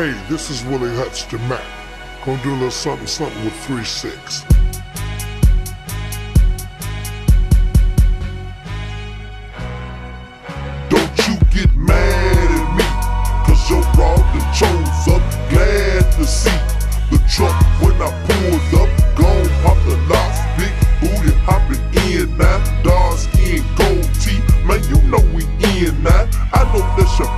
Hey, this is Willie Hutch to Mac. Gonna do a little something something with 3 6. Don't you get mad at me, cause you're robbed and chose up. Glad to see the truck when I pulled up. Gone pop the locks, big booty hopping in now. Dark skin, gold teeth, man, you know we in now. I know that's your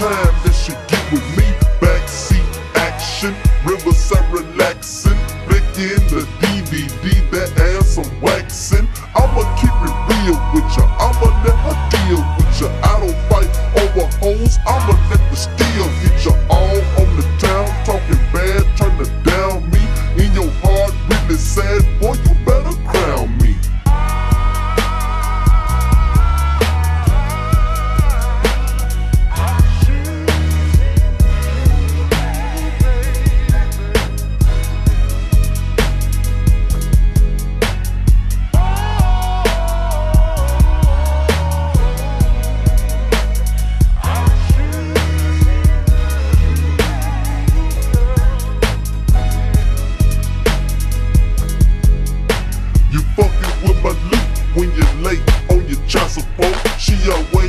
anytime that she get with me. Backseat action, riverside relaxing, flicking the She always